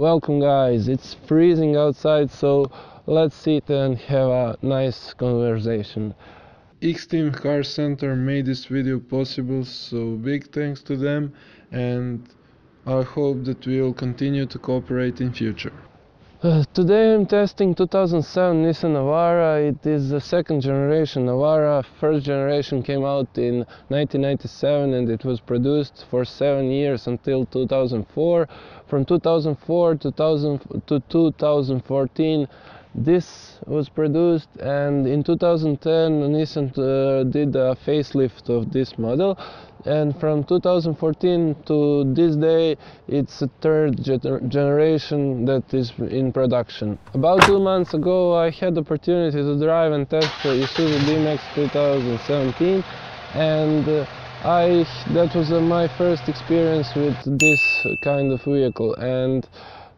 Welcome guys, it's freezing outside so let's sit and have a nice conversation. X-Tim Car Center made this video possible so big thanks to them and I hope that we will continue to cooperate in future. Uh, today I'm testing 2007 Nissan Navara. It is the second generation Navara. First generation came out in 1997 and it was produced for seven years until 2004. From 2004 2000 to 2014 this was produced and in 2010 Nissan uh, did a facelift of this model. And from 2014 to this day it's a third gener generation that is in production. About two months ago I had the opportunity to drive and test the Isuzu D-Max 2017 and uh, I that was uh, my first experience with this kind of vehicle. And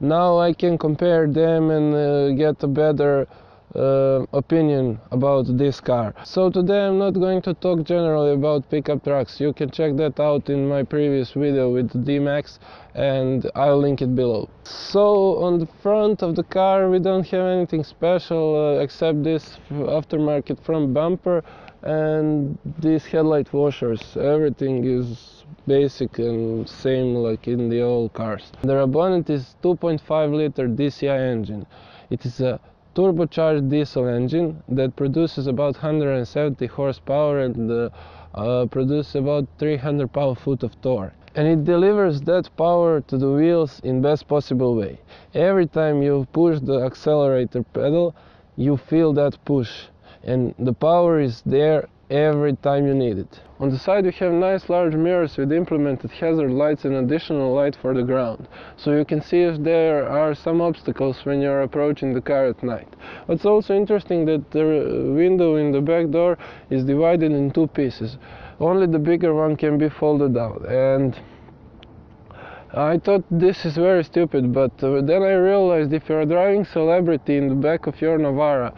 now I can compare them and uh, get a better uh, opinion about this car. So today I'm not going to talk generally about pickup trucks. You can check that out in my previous video with D-Max and I'll link it below. So on the front of the car we don't have anything special uh, except this aftermarket front bumper and these headlight washers. Everything is basic and same like in the old cars. The bonnet is 2.5 liter DCI engine. It is a turbocharged diesel engine that produces about 170 horsepower and uh, uh, produces about 300 pound-foot of torque. And it delivers that power to the wheels in best possible way. Every time you push the accelerator pedal, you feel that push and the power is there every time you need it. On the side you have nice large mirrors with implemented hazard lights and additional light for the ground, so you can see if there are some obstacles when you're approaching the car at night. What's also interesting that the window in the back door is divided in two pieces. Only the bigger one can be folded out and I thought this is very stupid, but uh, then I realized if you're driving celebrity in the back of your Navara,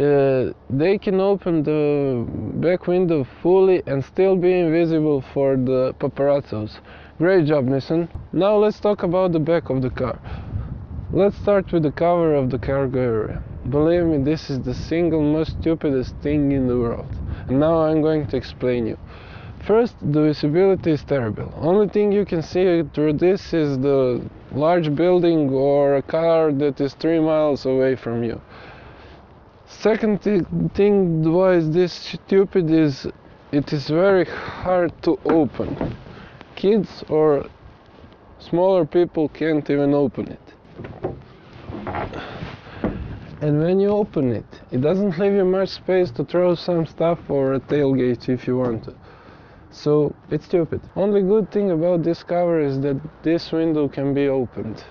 uh, they can open the back window fully and still be invisible for the paparazzos. Great job Nissan. Now let's talk about the back of the car. Let's start with the cover of the cargo area. Believe me, this is the single most stupidest thing in the world. And now I'm going to explain you. First, the visibility is terrible. Only thing you can see through this is the large building or a car that is 3 miles away from you. Second thing why is this stupid is it is very hard to open. Kids or smaller people can't even open it. And when you open it, it doesn't leave you much space to throw some stuff or a tailgate if you want to. So it's stupid. Only good thing about this cover is that this window can be opened.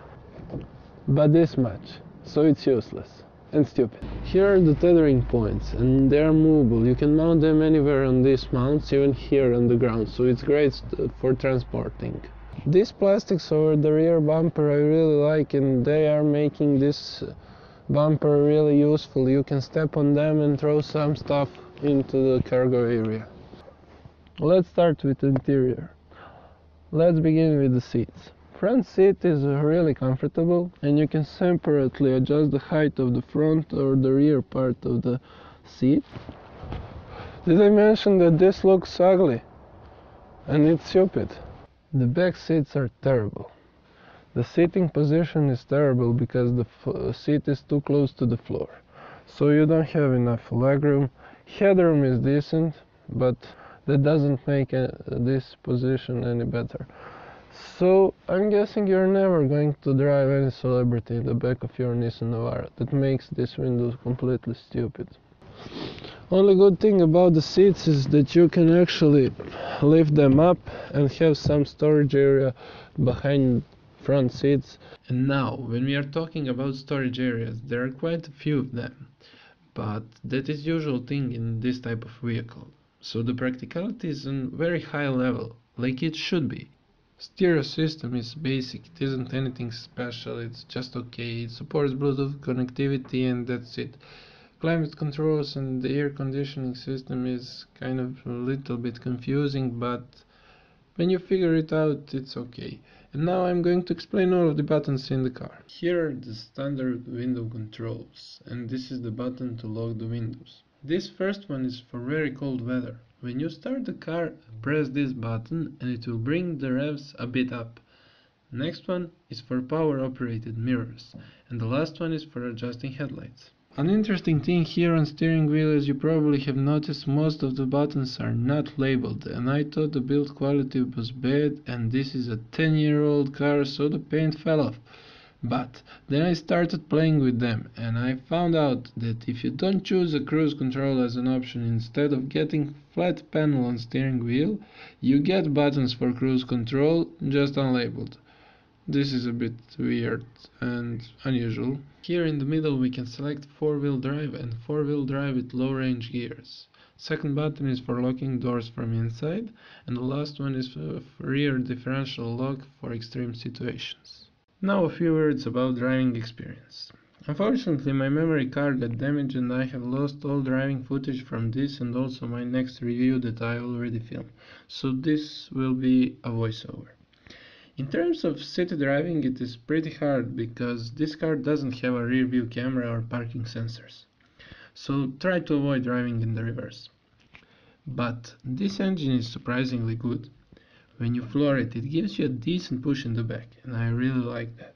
But this much. So it's useless and stupid. Here are the tethering points and they are movable. You can mount them anywhere on these mounts, even here on the ground, so it's great for transporting. These plastics over the rear bumper I really like and they are making this bumper really useful. You can step on them and throw some stuff into the cargo area. Let's start with the interior. Let's begin with the seats front seat is really comfortable and you can separately adjust the height of the front or the rear part of the seat. Did I mention that this looks ugly? And it's stupid. The back seats are terrible. The seating position is terrible because the seat is too close to the floor. So you don't have enough legroom. Headroom is decent, but that doesn't make uh, this position any better. So I'm guessing you're never going to drive any celebrity in the back of your Nissan Navara. That makes this window completely stupid. Only good thing about the seats is that you can actually lift them up and have some storage area behind front seats. And now, when we are talking about storage areas, there are quite a few of them. But that is usual thing in this type of vehicle. So the practicality is on very high level, like it should be. Stereo system is basic, it isn't anything special, it's just okay. It supports Bluetooth connectivity and that's it. Climate controls and the air conditioning system is kind of a little bit confusing, but when you figure it out, it's okay. And now I'm going to explain all of the buttons in the car. Here are the standard window controls, and this is the button to lock the windows. This first one is for very cold weather. When you start the car, press this button and it will bring the revs a bit up. Next one is for power operated mirrors, and the last one is for adjusting headlights. An interesting thing here on steering wheel as you probably have noticed most of the buttons are not labeled and I thought the build quality was bad and this is a 10 year old car so the paint fell off. But then I started playing with them and I found out that if you don't choose a cruise control as an option instead of getting flat panel on steering wheel, you get buttons for cruise control just unlabeled. This is a bit weird and unusual. Here in the middle we can select 4-wheel drive and 4-wheel drive with low range gears. Second button is for locking doors from inside and the last one is for rear differential lock for extreme situations. Now a few words about driving experience. Unfortunately my memory card got damaged and I have lost all driving footage from this and also my next review that I already filmed, so this will be a voiceover. In terms of city driving it is pretty hard because this car doesn't have a rear view camera or parking sensors, so try to avoid driving in the reverse. But this engine is surprisingly good. When you floor it, it gives you a decent push in the back, and I really like that.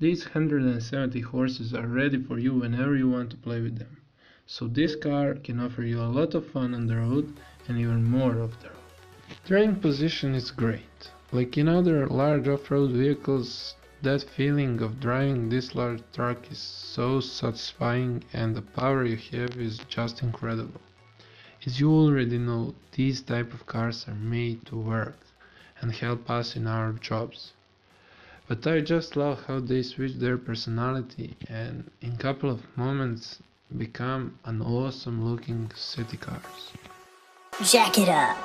These 170 horses are ready for you whenever you want to play with them. So this car can offer you a lot of fun on the road and even more off the road. Driving position is great. Like in other large off-road vehicles, that feeling of driving this large truck is so satisfying and the power you have is just incredible. As you already know, these type of cars are made to work and help us in our jobs. But I just love how they switch their personality and in couple of moments become an awesome looking city cars. Jack it up.